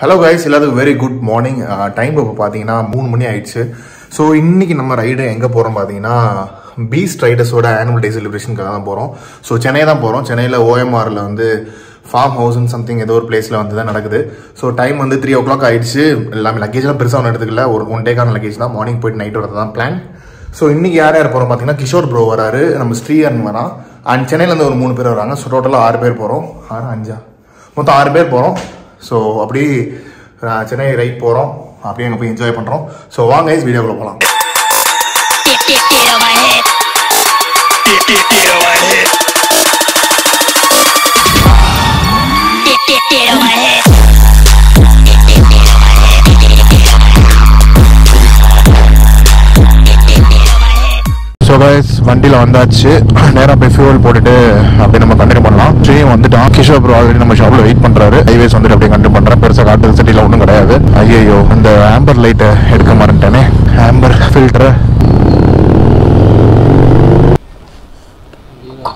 Hello guys எல்லாத்துக்கும் very good morning time இப்போ பார்த்தீங்கன்னா மூணு மணி ஆயிடுச்சு. ஸோ இன்னைக்கு நம்ம ரைடு எங்கே போகிறோம் பார்த்தீங்கன்னா பீஸ்ட் ரைடர்ஸோட ஆனுவல் டே செலிப்ரேஷனுக்காக தான் போகிறோம் ஸோ சென்னை தான் போகிறோம் சென்னையில் ஓஎம்ஆரில் வந்து ஃபார்ம் ஹவுஸ்னு சம்திங் ஏதோ ஒரு பிளேஸில் வந்து தான் நடக்குது. ஸோ டைம் வந்து த்ரீ ஓ கிளாக் ஆயிடுச்சு. எல்லாமே லக்கேஜ்லாம் பெருசாக ஒன்று எடுத்துக்கல. ஒரு ஒன் டேக்கான லக்கேஜ் தான். மார்னிங் போயிட்டு நைட் வரது தான் பிளான் ஸோ இன்றைக்கி யார் யார் போகிறோம் பார்த்தீங்கன்னா கிஷோர் ப்ரோ வராரு. நம்ம ஸ்ரீஹரன் வரான். அண்ட் சென்னையிலேருந்து ஒரு மூணு பேர் வராங்க. ஸோ டோட்டலாக ஆறு பேர் போகிறோம் ஆறு அஞ்சா? மொத்தம் ஆறு பேர் போகிறோம் ஸோ அப்படி சென்னை ரைட் போகிறோம் அப்படியே அங்கே போய் என்ஜாய் பண்ணுறோம் ஸோ வாங்க வீடியோக்குள்ளே போகலாம் Get, get, get on my head. Get, get, get on guys வண்டியில் வந்தாச்சு. நேராக போய் ஃபியூவல் போட்டுட்டு அப்படியே நம்ம கண்டினியூ பண்ணலாம். ஸ்ரீயும் வந்துட்டான். கிஷோர் ப்ரோ ஆல்ரெடி நம்ம ஷாப்பில் வெயிட் பண்ணுறாரு ஹைவேஸ் வந்துட்டு அப்படியே கண்டினியூ பண்ணுறேன் பெருசாக காட்டு சிட்டியில் ஒன்றும் கிடையாது. ஐயோ இந்த ஆம்பர் லைட்டை எடுக்க மாட்டேனே ஆம்பர் ஃபில்டரை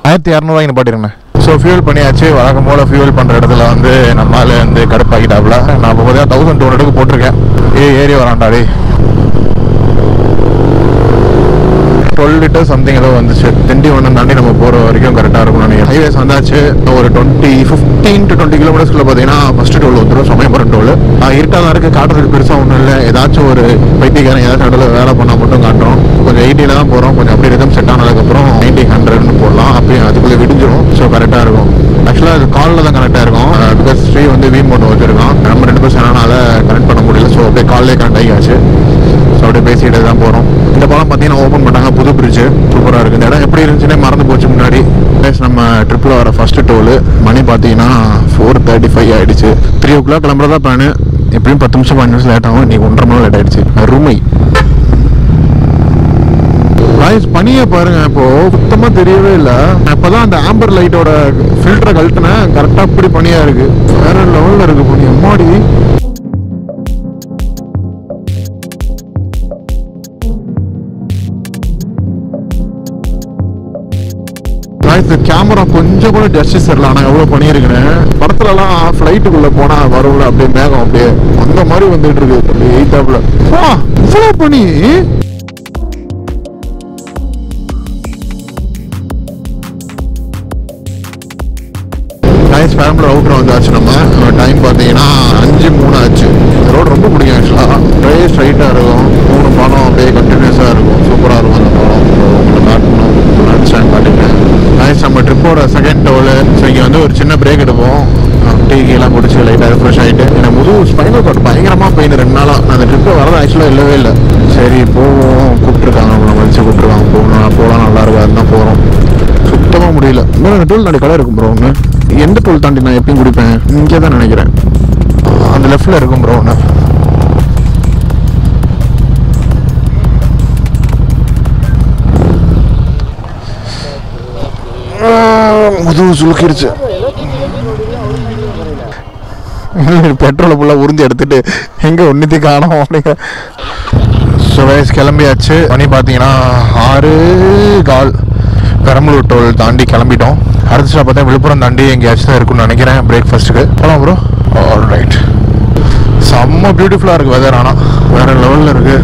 ஆயிரத்தி இரநூறுவாய்க்கு பாட்டிருங்கண்ணே ஸோ ஃபியூல் பண்ணியாச்சு. வழக்கம் போல் ஃபியூல் பண்ணுற இடத்துல வந்து நம்மளால வந்து கடுப்பாக்கிட்டாப்புல நான் இப்போ பார்த்தீங்கன்னா தௌசண்ட் டூ ஹண்ட்ரடுக்கு போட்டிருக்கேன். ஏ ஏறி வரான்டா சொல்லிட்டு சம்திங் ஏதோ வந்துச்சு. திண்டிவனம் தாண்டி நம்ம போகிற வரைக்கும் கரெக்டாக இருக்கும். நினைக்கிறேன் ஹைவேஸ் வந்தாச்சு ஒரு டுவெண்ட்டி ஃபிஃப்டீன் டு டுவெண்ட்டி கிலோமீட்டர்ஸ்க்குள்ள பார்த்தீங்கன்னா ஃபஸ்ட்டு டோல் வந்துடும் சமயபுரம் டோல் இருட்டாக தான் இருக்குது காட்டுறதுக்கு பெருசாக ஒன்றும் இல்லை. ஏதாச்சும் ஒரு பைத்தியக்காரன் ஏதாச்சும் இடத்துல வேலை பண்ணால் மட்டும் காட்டுறோம். கொஞ்சம் எயிட்டியில் தான் போகிறோம் கொஞ்சம் அப்படி ரிதம் செட் ஆனதுக்கப்புறம் நைன்டி ஹண்ட்ரட்னு போடலாம். அப்படியே அதுக்குள்ளே விடிஞ்சிடும் ஸோ கரெக்டாக இருக்கும். ஆக்சுவலாக அது காலில் தான் கனெக்டாக இருக்கும். பிகாஸ் ஸ்ரீ வந்து வீம் போட்டு வச்சிருக்கான். நம்ம ரெண்டு பேரும் சேனனால கனெக்ட் பண்ண முடியல. ஸோ அப்படியே காலிலே கனெக்ட் ஆகியாச்சு. ஸோ அப்படியே பேசிகிட்டே தான் போகிறோம் இந்த பாலம் பார்த்தீங்கன்னா ஓப்பன் பண்ணாங்க புது பிரிட்ஜு சூப்பராக இருக்குது இந்த இடம் எப்படி இருந்துச்சுன்னே மறந்து போச்சு முன்னாடி. ப்ளஸ் நம்ம ட்ரிப்பில் வர ஃபஸ்ட்டு டோலு மணி பார்த்தீங்கன்னா ஃபோர் தேர்ட்டி ஃபைவ் ஆகிடுச்சு த்ரீ ஓ கிளாக் கிளம்புறதா பிளானு எப்படியும் பத்து நிமிஷம் பதினஞ்சு நிமிஷம் லேட் ஆகும். இன்னைக்கு ஒன்றரை மணி லேட் ஆகிடுச்சு ரூமை காய்ஸ் பனியை பாருங்க. இப்போ சுத்தமா தெரியவே இல்லை. இப்பதான் அந்த ஆம்பர் லைட்டோட ஃபில்டரை கழட்டினேன். கரெக்டா இப்படி பனியா இருக்கு. வேற லெவல்ல இருக்கு பனி. எம்மாடி காய்ஸ் கேமரா கொஞ்சம் கூட ஜஸ்டிஸ் தெரியல ஆனா எவ்வளவு பண்ணியிருக்கேன் படத்துலலாம் ஃப்ளைட்டுக்குள்ளே போனா வரும்ல அப்படியே மேகம் அப்படியே. அந்த மாதிரி வந்துட்டு இருக்கு அப்படியே எயித்தாப்புல இவ்வளவு பண்ணி. நைஸ் ஃபேமிலி அவுட்ரு வந்தாச்சு நம்ம. டைம் பார்த்தீங்கன்னா அஞ்சு மூணு ஆச்சு. ரோடு ரொம்ப பிடிக்கும் ஆக்சுவலாக ட்ரை ஸ்ட்ரைட்டாக இருக்கும் மூணு பாலம் அப்படியே கண்டினியூஸாக இருக்கும் சூப்பராக இருக்கும் அந்த பாலம் உங்களை காட்டணும் அண்டர்ஸ்டாண்ட் காட்டிட்டேன் நைஸ் நம்ம ட்ரிப்போட செகண்ட் டோல் ஸோ இங்கே வந்து ஒரு சின்ன பிரேக் எடுப்போம். டீ கீழே குடிச்சு லைட்டாக ரிஃப்ரெஷ் ஆகிட்டு எனக்கு முது ஸ்பைனல் கார்டு பயங்கரமாக பெயின் ரெண்டு நாளாக நான் அந்த ட்ரிப்பு வரது ஆக்சுவலாக இல்லவே இல்லை. சரி போவோம். கூப்பிட்ருக்காங்க நம்மளை மதிச்சு கூப்பிட்ருக்காங்க போகணும் போகலாம். நல்லா இருக்கும். அதுதான் போகிறோம் சுத்தமாக முடியல. இன்னும் அந்த டோல் தாண்டி கடை இருக்கும் ப்ரோ ஒன்று எந்த டோல் தாண்டி நான் எப்பயும் குடிப்பேன்? இங்கே தான் நினைக்கிறேன் அந்த லெஃப்டில் இருக்கும் ப்ரோ ஒன்று முதுகு சுலுக்கிடுச்சு பெட்ரோலை ஃபுல்லாக உறிஞ்சி எடுத்துட்டு எங்கே ஒன்றுத்தி காணோம் அப்படிங்கிற ஸோ வயசு கிளம்பியாச்சு. மணி பார்த்தீங்கன்னா ஆறு கால். பெரம்பலூர் டோல் தாண்டி கிளம்பிட்டோம். அடுத்த ஸ்டாப் பார்த்தா விழுப்புரம் தாண்டி எங்கேயாச்சும் தான் இருக்கும்னு நினைக்கிறேன் பிரேக்ஃபாஸ்ட்டுக்கு போகலாம் ப்ரோ ஆல் ரைட் செம்ம பியூட்டிஃபுல்லாக இருக்குது வெதர் ஆனால் வேறு லெவலில் இருக்குது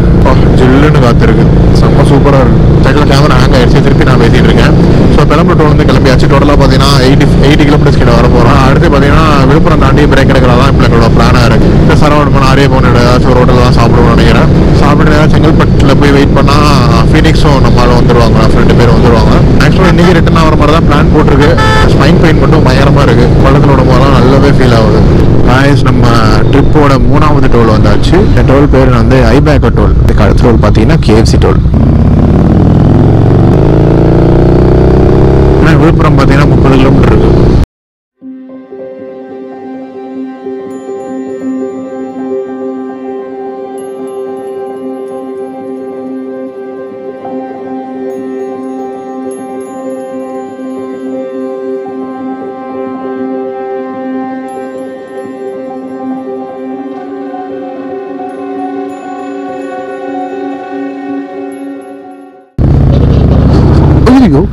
ஜில்லுன்னு காற்று இருக்குது செம்ம சூப்பராக இருக்குது சைடில் கேமரா ஹேங் ஆகிடுச்சு திருப்பி நான் பேசிகிட்டு இருக்கேன். ஸோ பெரம்பலூர் டோல் வந்து கிளம்பியாச்சு டோட்டலாக பார்த்தீங்கன்னா எயிட்டி எயிட்டி கிலோமீட்டர்ஸ் கிட்ட வர போகிறோம் அடுத்து பார்த்தீங்கன்னா விழுப்புரம் தாண்டி பிரேக் எடுக்கிறதா தான் இப்போ எங்களோட பிளானாக இருக்குது இந்த சரௌண்ட் பண்ண ஆரிய போன ஏதாச்சும் ஒரு ரோட்டில் தான் சாப்பிடுவோம்னு நினைக்கிறேன். சாப்பிட்டு நேரம் செங்கல்பட்டில் போய் வெயிட் பண்ணால் ஃபீனிக்ஸும் நம்மளால் வந்துடுவாங்க ரெண்டு பேரும் வந்துடுவாங்க ஆக்சுவலாக இன்றைக்கி ரிட்டன் ஆகிற மாதிரி தான் பிளான் போட்டிருக்கு. ஸ்பைன் பெயின் மட்டும் பயங்கரமாக இருக்குது பள்ளத்தில் விடும் நல்லாவே ஃபீல் ஆகுது. காய்ஸ் நம்ம ட்ரிப்போட மூணாவது டோல் வந்தாச்சு. இந்த டோல் பேர் வந்து ஐபேக்கோ டோல் இதுக்கு அடுத்த டோல் பார்த்தீங்கன்னா கேஎஃப்சி டோல் ஆனால் விழுப்புரம் பார்த்தீங்கன்னா முப்பது கிலோமீட்டர் இருக்குது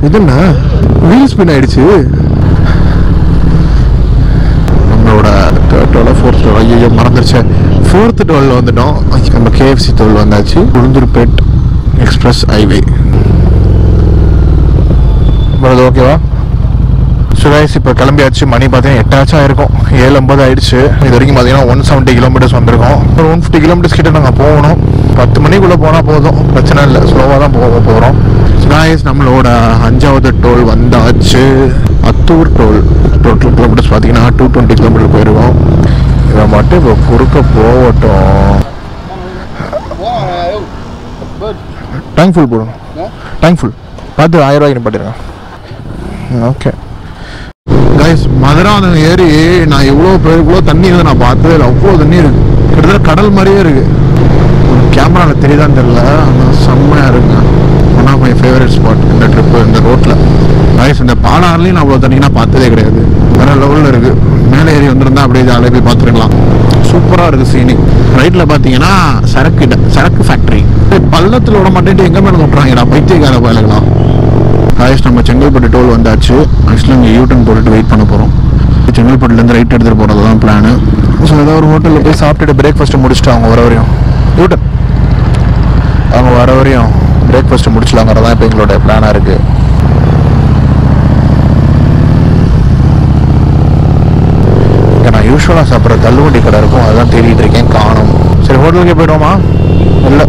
ஐயோ இது என்ன வீல் ஸ்பின் ஆயிடுச்சு. நம்மளோட தேர்ட் டோல ஃபோர்த் டோல ஐயோ மறந்துருச்சேன் ஃபோர்த்து டோலில் வந்துட்டோம். நம்ம கேஎஃப்சி டோல் வந்தாச்சு. உளுந்தூர்பேட் எக்ஸ்பிரஸ் ஹைவே அது ஓகேவா சுரேஷ் இப்போ கிளம்பியாச்சு. மணி பார்த்தீங்கன்னா எட்டாச்சும் ஆயிருக்கும் ஏழு ஐம்பது ஆயிடுச்சு. இது வரைக்கும் பார்த்தீங்கன்னா ஒன் செவன்ட்டி கிலோமீட்டர்ஸ் வந்திருக்கோம். ஒரு ஒன் ஃபிஃப்டி கிலோமீட்டர்ஸ் கிட்ட நாங்கள் போகணும். பத்து மணிக்குள்ளே போனால் போதும். பிரச்சனை இல்லை. ஸ்லோவாக தான் போக போகிறோம் சுரேஷ் நம்மளோட அஞ்சாவது டோல் வந்தாச்சு. அத்தூர் டோல் டோட்டல் கிலோமீட்டர்ஸ் பார்த்தீங்கன்னா டூ டுவெண்ட்டி கிலோமீட்டர் போயிருவோம் இதை மட்டும் இப்போ குறுக்க போகட்டும். டேங்க் ஃபுல் போடணும். டேங்க் ஃபுல் பார்த்து ஆயிரம் ரூபாய்க்கு நிப்பாட்டிருக்கேன் ஓகே கைஸ் மதுராந்தகம் ஏறி நான் இவ்வளோ பேர் இவ்வளோ தண்ணி இருந்து நான் பார்த்தது இல்லை. அவ்வளோ தண்ணி இருக்குது கிட்டத்தட்ட கடல் மாதிரியே இருக்குது கேமராவில் தெரியுதான்னு தெரியல. ஆனால் செம்மையாக இருக்குங்க. மை ஃபேவரட் ஸ்பாட் இந்த ட்ரிப்பு இந்த ரோட்டில் கைஸ் இந்த பாலாறுலையும் நான் அவ்வளோ தண்ணி பார்த்ததே கிடையாது. வேற லெவலில் இருக்கு. மேலே ஏறி வந்திருந்தா அப்படியே ஜாலியாக போய் பார்த்துருக்கலாம். சூப்பராக இருக்குது சீனிக் ரைட்டில் பார்த்தீங்கன்னா சரக்கு சரக்கு ஃபேக்ட்ரி பள்ளத்தில் விட மாட்டேன்ட்டு எங்கே மேலே விட்றாங்கடா பைத்தியக்கார பயலுங்களாம் காய்ஸ் நம்ம செங்கல்பட்டு டோல் வந்தாச்சு. ஆக்சுவலாக இங்கே யூட்டன் போட்டுட்டு வெயிட் பண்ண போகிறோம் செங்கல்பட்டுலேருந்து ரைட் எடுத்துகிட்டு போகிறது தான் பிளானு ஸோ ஏதாவது ஒரு ஹோட்டலில் போய் சாப்பிட்டுட்டு பிரேக்ஃபாஸ்ட்டு முடிச்சுட்டு அவங்க வர வரையும். யூட்டன் அவங்க வர வரையும். பிரேக்ஃபாஸ்ட்டு முடிச்சலாங்கிறது தான் இப்போ எங்களோட பிளானாக இருக்குது இங்கே நான் யூஸ்வலாக சாப்பிட்ற தள்ளுவண்டி கடை இருக்கும் அதான் தேடிட்டு இருக்கேன் காணும். சரி ஹோட்டலுக்கே போயிடுவோமா? இல்லை.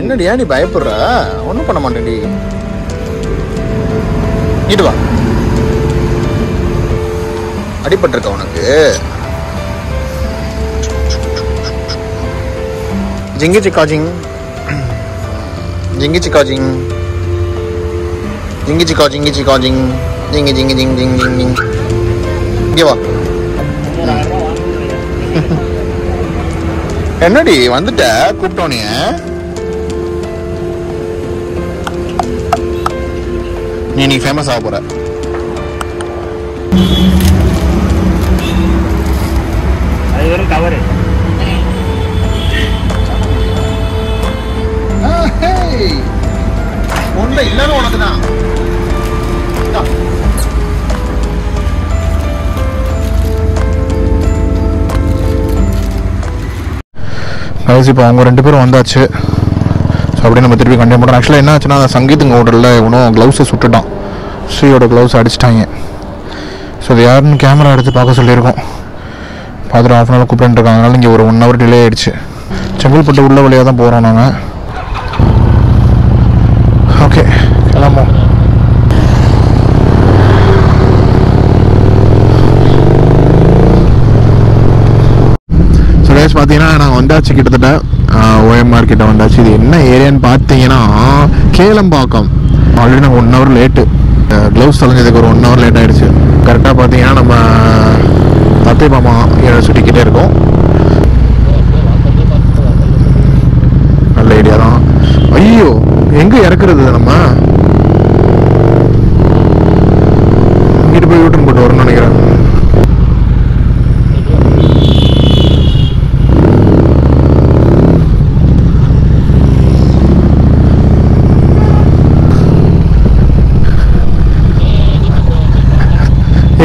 என்னடியா நீ பயப்படுற? ஒன்றும் பண்ண மாட்டேன்டி. இட்டு வா. அடிபட்டிருக்க உனக்கு? ஜிங்கி சிக்கா ஜிங். ஜிங்கி சிக்கா ஜிங். ஜிங்கி சிக்கா ஜிங்கி சிக்கா ஜிங். ஜிங்கி ஜிங்கி ஜிங் ஜிங் ஜிங் ஜிங். இங்கே வா. என்னடி வந்துட்ட? கூப்பிட்டோனே. நீ நீ ஃபேமஸ் ஆக போற. ஒன்றும் இல்லைன்னு உனக்கு தான் இப்போ அவங்க ரெண்டு பேரும் வந்தாச்சு. ஸோ அப்படியே நம்ம திருப்பி கண்டிப்பாக பண்ணுறோம் ஆக்சுவலாக என்ன ஆச்சுன்னா அந்த சங்கீத்துங்க ஹோட்டலில் இவனும் க்ளவுஸை சுட்டுட்டான். ஸ்ரீயோட க்ளவுஸ் அடிச்சிட்டாங்க. ஸோ அது யாருன்னு கேமரா எடுத்து பார்க்க சொல்லியிருக்கோம். பார்த்துட்டு ஆஃப் அன் ஹவர் கூப்பிட்டுருக்காங்க அதனால இங்கே ஒரு ஒன் ஹவர் டிலே ஆயிடுச்சு. செங்கல்பட்டு உள்ள வழியாக தான் போகிறோம் நாங்கள் ஓகே கிளம்போம் சுரேஷ் பார்த்தீங்கன்னா நாங்கள் வந்தாச்சு கிட்டத்தட்ட ஓஎம்ஆர் கிட்ட வந்தாச்சு. இது என்ன ஏரியான்னு பார்த்தீங்கன்னா கேளம்பாக்கம். ஆல்ரெடி நாங்கள் ஒன் ஹவர் லேட்டு க்ளவுஸ் தொலைஞ்சதுக்கு ஒரு ஒன் ஹவர் லேட் ஆகிடுச்சு கரெக்டாக பார்த்தீங்கன்னா நம்ம தத்தை மாமா யூனிவர்சிட்டி கிட்டே இருக்கோம். நல்ல ஐடியா தான். ஐயோ எங்கே இறக்குறது நம்ம இங்கிட்டு போய் யூட்டன் போட்டு வரணும்னு நினைக்கிறேன்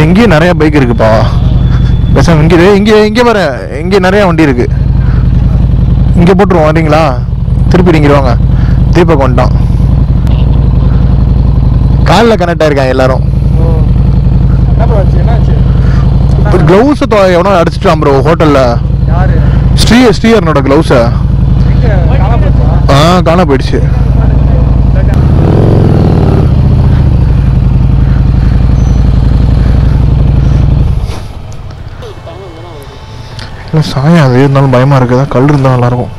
எங்கேயும் நிறைய பைக் இருக்குப்பா. பேசாம இங்கே இங்கே இங்கே வர இங்கே நிறைய வண்டி இருக்கு. இங்கே போட்டுருவோம் வரீங்களா திருப்பி நீங்கிடுவாங்க தீபக் வந்துட்டான். காலில் கனெக்ட் ஆயிருக்காங்க எல்லாரும். க்ளவுஸ் எவனோ அடிச்சிட்டான் ப்ரோ ஹோட்டலில் ஸ்ரீ ஸ்ரீஹரனோட க்ளவுஸை ஆ காண போயிடுச்சு. இல்லை சாயம் அது இருந்தாலும் பயமாக இருக்குதா? கல் இருந்தால் நல்லாயிருக்கும்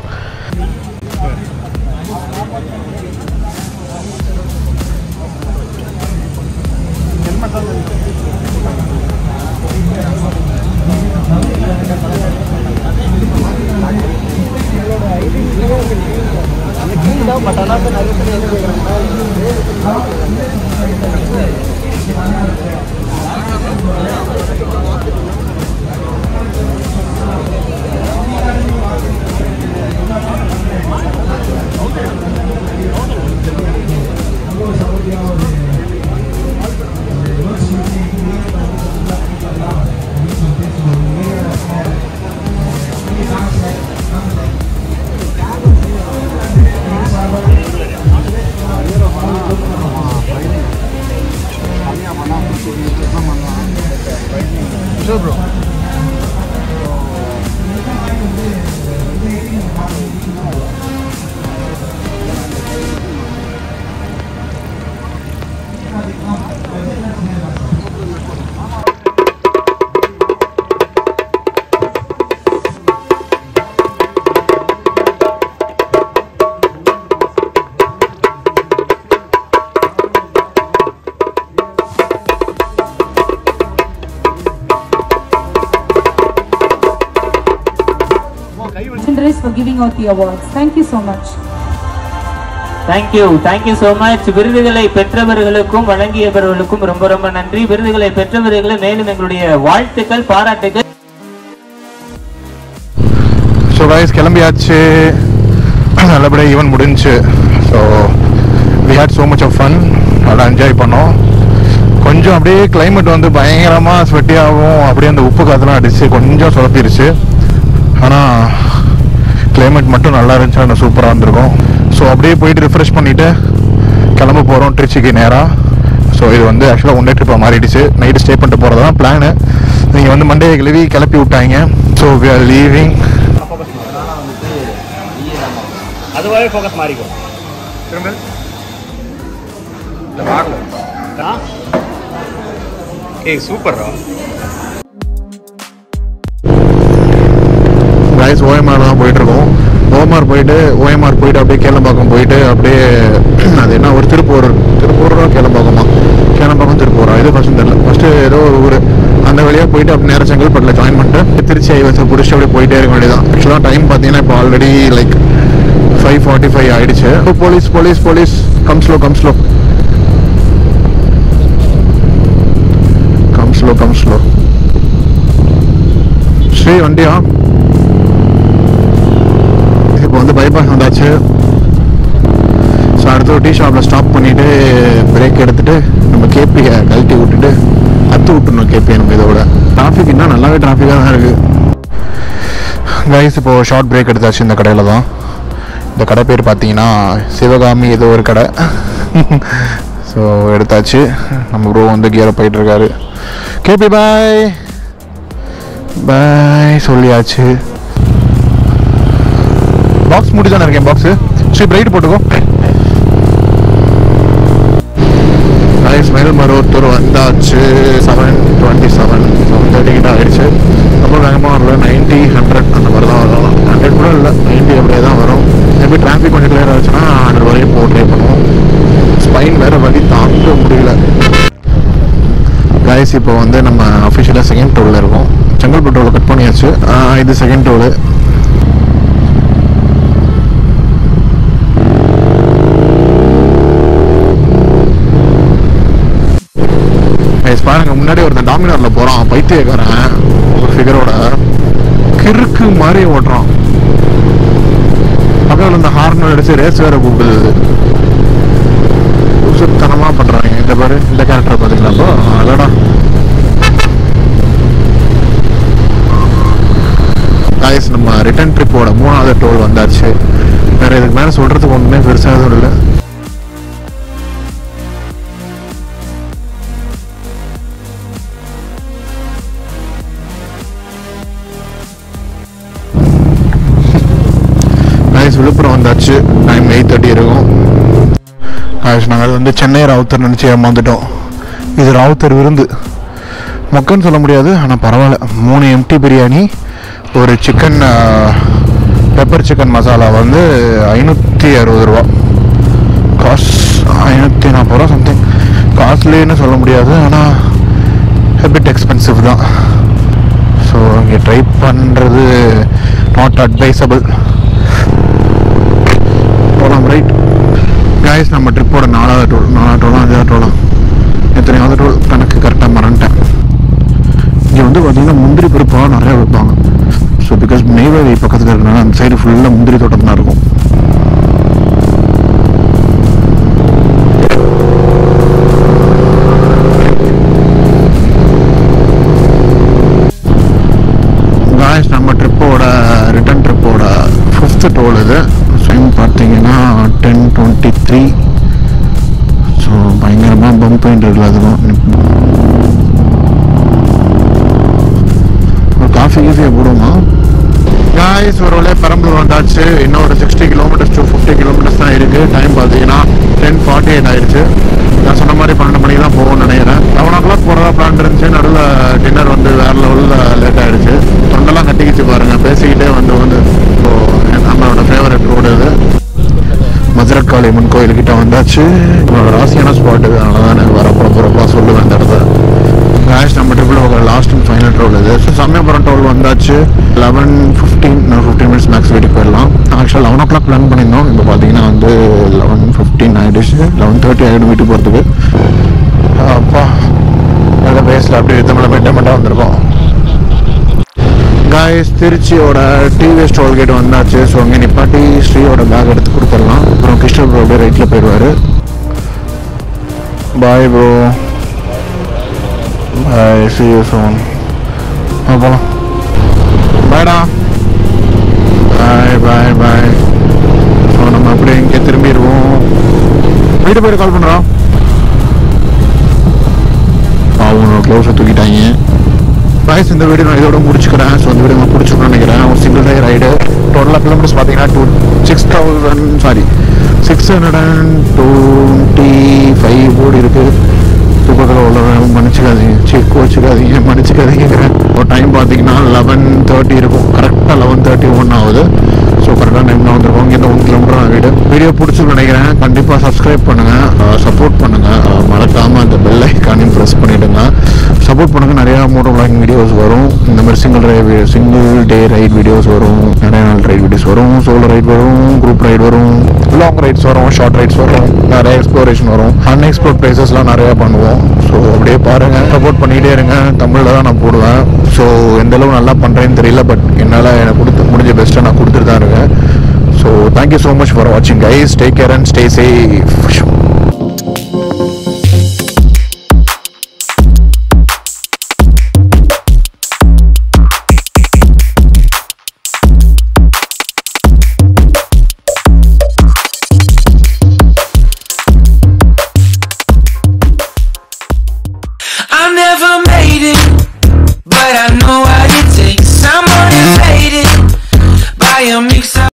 giving out the awards. Thank you so much. Thank you thank you so much விருதுகளை பெற்றவர்களுக்கும் வழங்கியவர்களுக்கும் ரொம்ப ரொம்ப நன்றி. விருதுகளை பெற்றவர்களை மேலும் எங்களுடைய வாழ்த்துக்கள் பாராட்டுகள் ஸோ கைஸ் கிளம்பியாச்சு. நல்லபடியாக ஈவன் முடிஞ்சுச்சு so we had so much of fun நல்லா என்ஜாய் பண்ணோம். கொஞ்சம் அப்படியே climate வந்து பயங்கரமாக ஸ்வெட்டி ஆகும். அப்படியே அந்த உப்பு காற்றுலாம் அடிச்சு கொஞ்சம் சொதப்பிருச்சு ஆனால் climate மட்டும் நல்லா இருந்துச்சு ஆனால் சூப்பராக இருந்திருக்கும் ஸோ அப்படியே போயிட்டு ரிஃப்ரெஷ் பண்ணிவிட்டு கிளம்ப போகிறோம் திருச்சிக்கு நேராக ஸோ இது வந்து ஆக்சுவலாக ஒன் டே ட்ரிப்பாக மாறிடுச்சு. நைட்டு ஸ்டே பண்ணிட்டு போகிறது தான் பிளானு நீங்கள் வந்து மண்டே கிளவி கிளப்பி விட்டாங்க. ஸோ வி ஆர் லீவிங் அதுவாகவே ஃபோக்கஸ் மாறிக்கும். திரும்ப. ஏய் சூப்பர்ரா கைஸ் ஓஎம்ஆர் தான் போயிட்டுருக்கோம். ஓஎம்ஆர் போயிட்டு ஓஎம்ஆர் போயிட்டு அப்படியே கேளம்பாக்கம் போயிட்டு அப்படியே அது என்ன ஒரு திருப்பூர் திருப்பூரா கேளம்பாக்கமா கேளம்பாக்கம் திருப்பூரா? இது ஃபஸ்ட்டு தெரியல. ஃபஸ்ட்டு ஏதோ ஒரு ஊர். அந்த வழியாக போயிட்டு அப்படி நேரம் செங்கல்பட்டில் ஜாயின் பண்ணிட்டு திருச்சி ஐவசை பிடிச்சி அப்படியே போயிட்டே இருக்க வேண்டியதான் ஆக்சுவலாக டைம் பார்த்தீங்கன்னா இப்போ already like five forty five ஆயிடுச்சு police police police come slow come slow come slow come slow Sri வண்டியா? இப்போ வந்தாச்சு ஸோ அடுத்த ஒரு டீ ஷாப்பில் ஸ்டாப் பண்ணிவிட்டு பிரேக் எடுத்துகிட்டு நம்ம கேபியை கழட்டி விட்டுட்டு அத்து விட்டுணும் கேபியை நம்ம இதோட டிராஃபிக் இன்னும் நல்லாவே டிராஃபிக்காக தான் இருக்குது கைஸ் இப்போ ஷார்ட் பிரேக் எடுத்தாச்சு இந்த கடையில் தான். இந்த கடை பேர் பார்த்தீங்கன்னா சிவகாமி ஏதோ ஒரு கடை. ஸோ எடுத்தாச்சு. நம்ம ப்ரோ வந்து கியரை போயிட்டுருக்காரு கேபி பாய் பாய் சொல்லியாச்சு. பாக்ஸ் மூடி தானே இருக்கேன் பாக்ஸு சரி பிரைட் போட்டுக்கோ. ரைஸ் மேல்மருவத்தூர் வந்தாச்சு. Seven twenty seven seven thirty கிட்ட ஆயிடுச்சு. அப்புறம் வேகமாக வரல நைன்ட்டி ஹண்ட்ரட் அந்த மாதிரி தான் வரும். ஹண்ட்ரட் கூட இல்லை. நைன்ட்டி அப்படியே தான் வரும். மேபி டிராஃபிக் கொஞ்சம் கிளியர் ஆச்சுன்னா ஹண்ட்ரட் வரையும் போக ட்ரை பண்ணுவோம் ஸ்பைன் வேறு வழி தாங்க முடியல. கைஸ் இப்போ வந்து நம்ம அஃபிஷியலாக செகண்ட் டோலில் இருக்கோம். செங்கல்பட்டு டோலை கட் பண்ணியாச்சு. இது செகண்ட் டோலு கைஸ் பாருங்க முன்னாடி ஒருத்தன் டாமினார்ல போறான் பைத்தியக்காரன் ஒரு ஃபிகரோட கிறுக்கு மாதிரி ஓட்டுறான். பக்கத்தில் இந்த ஹார்னர் அடிச்சு ரேஸ் வேற கூப்பிடுது. சுத்தனமா பண்றாங்க. இந்த பாரு இந்த கேரக்டர் பாத்தீங்களா அப்போ? காய்ஸ் நம்ம ரிட்டர்ன் ட்ரிப்போட மூணாவது டோல் வந்தாச்சு. வேற இதுக்கு மேல சொல்றதுக்கு ஒண்ணுமே பெருசாக எதுவும் வந்து சென்னை ராவுத்தர் நினச்சி ஏமாந்துட்டோம். இது ராவுத்தர் விருந்து. மொக்கன்னு சொல்ல முடியாது ஆனால் பரவாயில்ல. மூணு எம்டி பிரியாணி ஒரு சிக்கன் பெப்பர் சிக்கன் மசாலா வந்து ஐநூற்றி அறுபது ரூபா. காஸ் ஐநூற்றி நாற்பது ரூபா சம்திங் காஸ்ட்லின்னு சொல்ல முடியாது ஆனால் ஹெபிட் எக்ஸ்பென்சிவ் தான். ஸோ இங்கே ட்ரை பண்ணுறது நாட் அட்வைசபிள் போகலாம் ரைட் காய்ஸ் நம்ம ட்ரிப்போட நாலாவது டோல் நாலாவது டோலாம் அஞ்சாவது டோலாம் எத்தனையாவது டோல் கணக்கு கரெக்டாக மறந்துட்டேன். இங்கே வந்து பார்த்தீங்கன்னா முந்திரி பருப்பாக நிறையா வைப்பாங்க. ஸோ பிகாஸ் நெய்வேலி பக்கத்தில் இருக்கிறனால அந்த சைடு ஃபுல்லாக முந்திரி தோட்டம் தான் இருக்கும். நம்ம ட்ரிப்போட ரிட்டன் ட்ரிப்போட ஃபிஃப்த்து டோல் இது. ஸோ பார்த்தீங்கன்னா த்ரீ ஸோ பயங்கரமாக பம்ப் இருக்குல்ல அதுவும் காஃபி ஈஸியாக போடுவோமா? காய்ஸ் ஒரு வழியாக பெரம்பலூர் வந்தாச்சு. இன்னும் ஒரு sixty kilometres two fifty kilometres தான் இருக்குது டைம் பார்த்தீங்கன்னா டென் ஃபார்ட்டி எயிட் ஆயிடுச்சு. நான் சொன்ன மாதிரி பன்னெண்டு மணிக்கு தான் போகணும்னு நினைக்கிறேன். லெவன் ஓ கிளாக் போகிறதா பிளான் இருந்துச்சு. நடுவில் டின்னர் வந்து வேறு லெவலில் லேட் ஆகிடுச்சு தொண்டெல்லாம் கட்டிக்கிச்சு பாருங்கள் பேசிக்கிட்டே வந்து வந்து இப்போது நம்ம மதுரக் கோயில்கிட்ட வந்தாச்சு. இவ்வளோ ராசியான ஸ்பாட்டு அதனால தான் எனக்கு வரப்போ போகிறப்பா சொல்லுவேன் இந்த இடத்த கேஷ் நம்ம ட்ரிபிள் போகிற லாஸ்ட் அண்ட் ஃபைனல் ரோல் இது. ஸோ சமயபுரம் டோல் வந்தாச்சு. Eleven fifteen fifteen minutes max வீட்டுக்கு போயிடலாம். ஆக்சுவலாக லெவன் ஓ கிளாக் பிளான் பண்ணியிருந்தோம். இப்போ பார்த்தீங்கன்னா வந்து லெவன் ஃபிஃப்டீன் ஆகிடுச்சு லெவன் தேர்ட்டி ஆகிடும் வீட்டுக்கு போகிறதுக்கு அப்பா நல்ல பேஸில் அப்படியே தமிழ் மெட்டமெண்ட்டாக வந்திருக்கோம். காய்ஸ் திருச்சியோட டிவிஎஸ் டோல்கேட் வந்தாச்சு. ஸோ அங்கே நிப்பாட்டி ஸ்ரீயோட பேக் எடுத்து கொடுத்துடலாம். அப்புறம் கிருஷ்ணன் ப்ரோ அப்படியே ரைட்டில் போயிடுவார். Bye bro bye see you soon போகலாம் பாய்டா பாய் பாய் பாய் ஸோ நம்ம அப்படியே இங்கே திரும்பிடுவோம். வீட்டு போயிட்டு கால் பண்ணுறோம் அவங்க க்ளோஸை தூக்கிட்டாங்க. ப்ரைஸ் இந்த வீடியோ நான் இதோட முடிச்சுக்கிறேன். ஸோ இந்த வீடியோ நான் பிடிச்சிக்கணும்னு நினைக்கிறேன். ஒரு சிங்கிள் டே ரைடு டோட்டலாக கிலோமீட்டர்ஸ் பார்த்தீங்கன்னா two six thousand sorry six hundred and twenty five ஓடி இருக்குது தூக்கத்தில் உள்ளவங்க மன்னிச்சிக்காதீங்க. செக் வச்சுக்காதீங்க மன்னிச்சிக்காதீங்கிறேன் ஒரு டைம் பார்த்தீங்கன்னா லெவன் தேர்ட்டி இருக்கும். கரெக்டாக லெவன் தேர்ட்டி ஒன் ஆகுது. ஸோ கரெக்டாக டைமில் வந்துருக்கோம். இங்கே ஒன் கிலோமீட்டர் வீடு. வீடியோ பிடிச்சிருக்கு நினைக்கிறேன். கண்டிப்பாக சப்ஸ்கிரைப் பண்ணுங்கள் சப்போர்ட் பண்ணுங்கள் மறக்காமல் அந்த பெல் ஐக்கானையும் ப்ரெஸ் பண்ணிவிடுங்க சப்போர்ட் பண்ணுங்கள் நிறையா மோட்டோ பிளாகிங் வீடியோஸ் வரும். இந்த மாதிரி single ride single day ride videos வரும். நிறைய நாள் ரைட் வீடியோஸ் வரும். சோலோ ரைட் வரும். குரூப் ரைட் வரும். லாங் ரைட்ஸ் வரும். ஷார்ட் ரைட்ஸ் வரும். நிறைய எக்ஸ்ப்ளோரேஷன் வரும். அன்எக்ஸ்ப்ளோர் பிளேசஸ்லாம் நிறையா பண்ணுவோம். ஸோ அப்படியே பாருங்கள் சப்போர்ட் பண்ணிகிட்டே இருங்க. தமிழில் தான் நான் போடுவேன். ஸோ எந்தளவு நல்லா பண்ணுறேன்னு தெரியல பட் என்னால் எனக்கு கொடுத்து முடிஞ்ச பெஸ்ட்டை நான் கொடுத்துட்டு தான் இருக்கேன். so thank you so much for watching guys. Take care and stay safe.